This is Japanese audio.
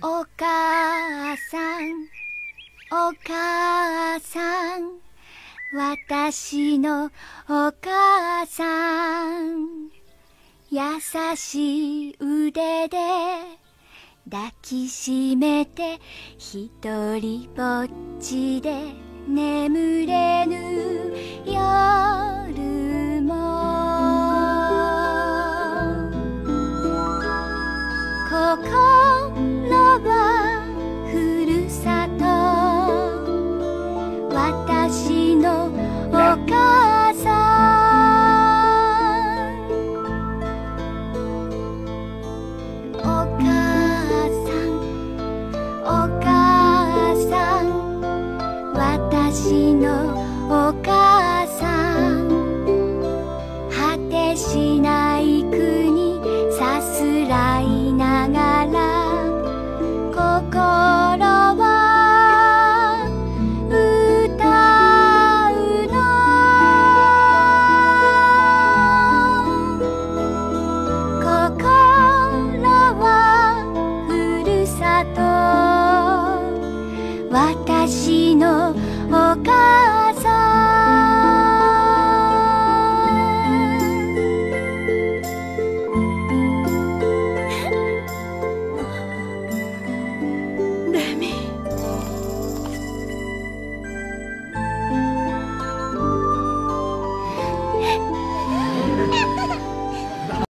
お母さんお母さん私のお母さん優しい腕で抱きしめて一人ぼっちで眠れぬ夜も。心私のお母さん」「お母さん。お母さん。私のお母さん」「果てしない」お